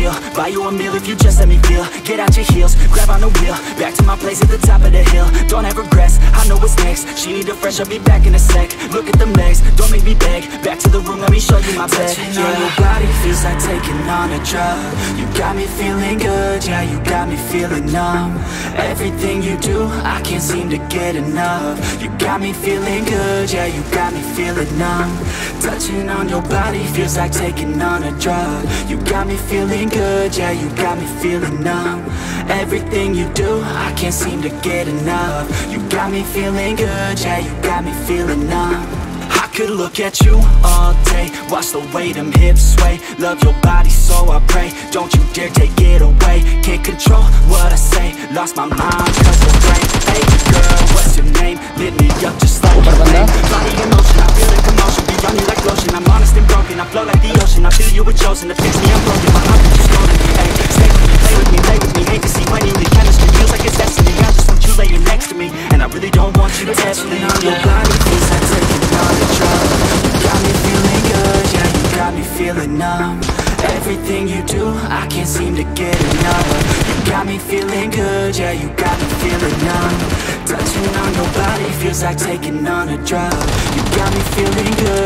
deal Buy you a meal if you just let me feel. Get out your heels, grab on the wheel. Back to my place at the top of the hill. Don't have regrets, I know what's next. She need a fresh, I'll be back in a sec. Look at the legs, don't make me beg. Back to the room, let me show you my bed. Touching on your body feels like taking on a drug. You got me feeling good, yeah, you got me feeling numb. Everything you do, I can't seem to get enough. You got me feeling good, yeah, you got me feeling numb Touching on your body feels like taking on a drug. You got me feeling good, yeah, you got me feeling numb. Everything you do, I can't seem to get enough. You got me feeling good, yeah, you got me feeling numb. I could look at you all day Watch the way them hips sway. Love your body so I pray. Don't you dare take it away. Can't control what I say. Lost my mind cause brain Hey girl, what's your name? Lit me up just like a flame Body in motion, I feel on you like lotion I'm honest and broken. I flow like the ocean. I feel you were chosen To fix me, I'm broken My heart is golden Hey, stay with me, play with me, lay with me. Hate to see when you chemistry. Feels like it's destiny. I just want you laying next to me. And I really don't want you to test me. On your body feels like taking on a drug You got me feeling good, yeah, you got me feeling numb. Everything you do, I can't seem to get enough. You got me feeling good, yeah, you got me feeling numb. Touching on your body feels like taking on a drug. You got me